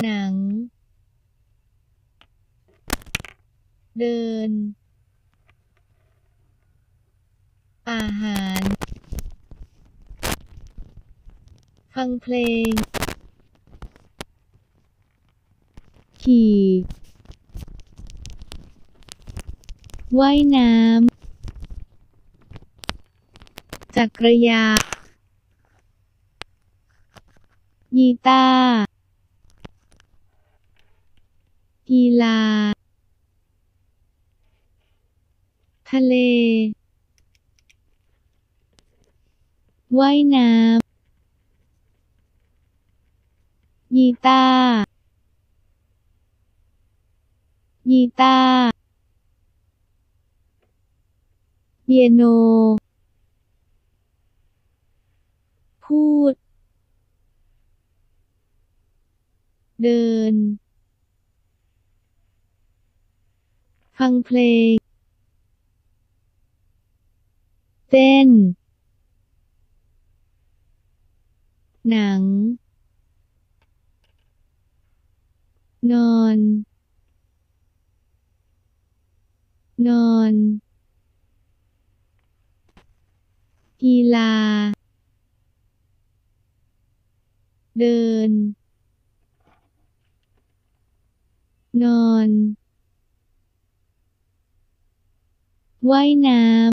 หนัง เดิน อาหาร ฟังเพลง ขี่ว่ายน้ำ จักรยานกีตาร์ กีฬา ทะเล ว่ายน้ำกีตาร์กีตาร์เปียโน พูด เดิน ฟังเพลง เต้น หนัง นอน นอนกีฬา เดิน นอน ว่ายน้ำ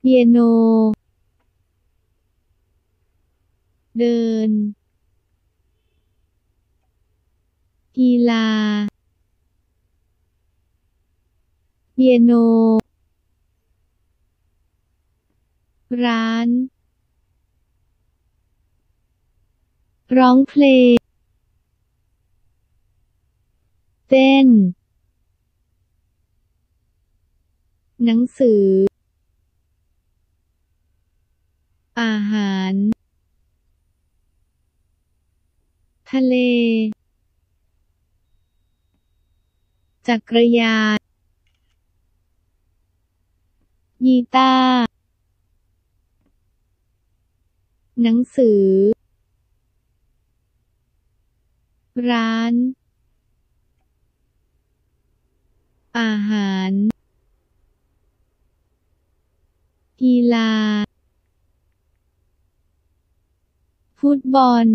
เปียโน เดิน กีฬา เปียโน ร้าน ร้องเพลง เต้น หนังสือ อาหาร ทะเล จักรยานกีตาร์หนังสือ ร้าน อาหาร กีฬา ฟุตบอล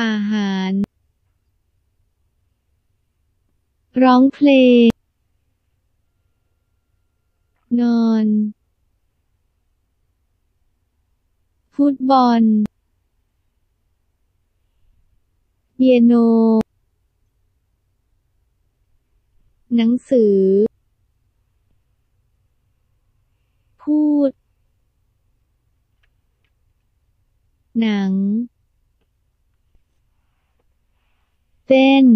อาหาร ร้องเพลง นอน ฟุตบอลเปียโน หนังสือ พูด หนัง เต้น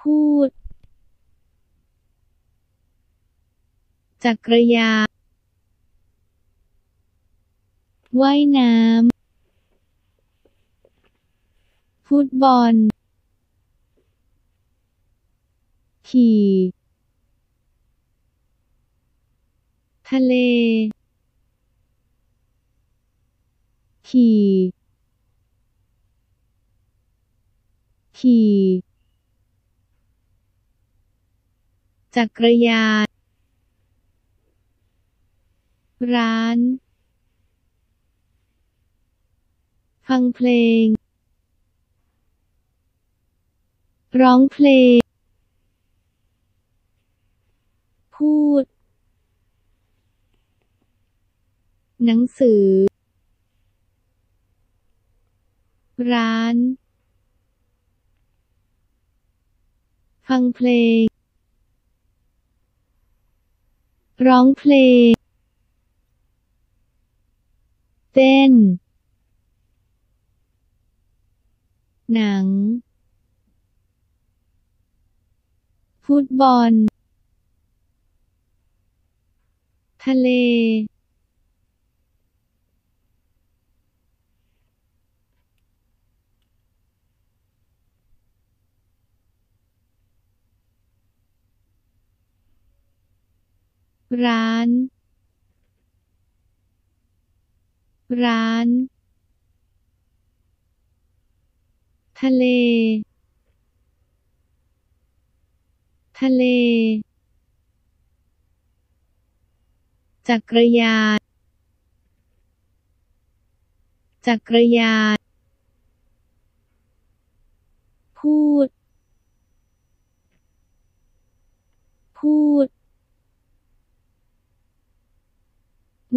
พูด จักรยานว่ายน้ำ ฟุตบอล ขี่ ทะเล ขี่ ขี่ จักรยาน ร้าน ฟังเพลง ร้องเพลง พูด หนังสือ ร้าน ฟังเพลง ร้องเพลง เต้น หนัง ฟุตบอล ทะเล ร้าน ร้าน ทะเล ทะเล จักรยาน จักรยาน พูด พูด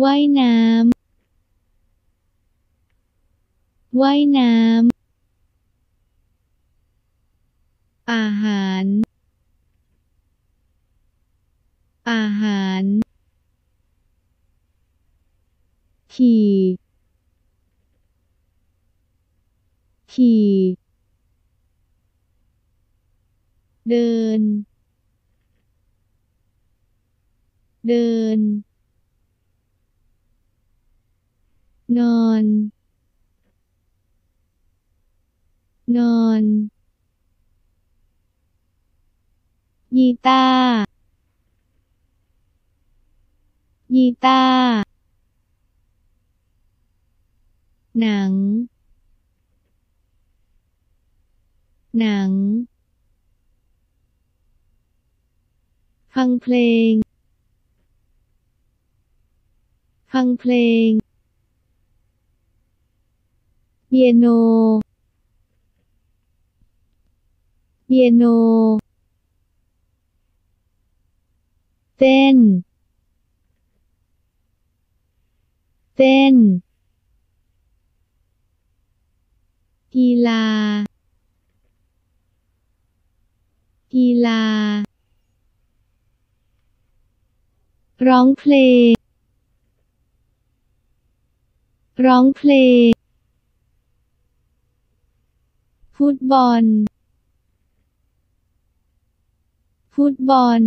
ว่ายน้ำว่ายน้ำอาหาร อาหาร ขี่ขี่เดิน เดิน นอน นอนกีตาร์กีตาหนัง หนัง ฟังเพลง ฟังเพลง ปียโน เปียโน เต้น เต้น กีฬา กีฬา ร้องเพลง ร้องเพลง ฟุตบอล ฟุตบอล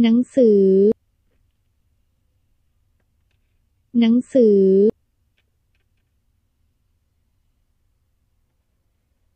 หนังสือ หนังสือ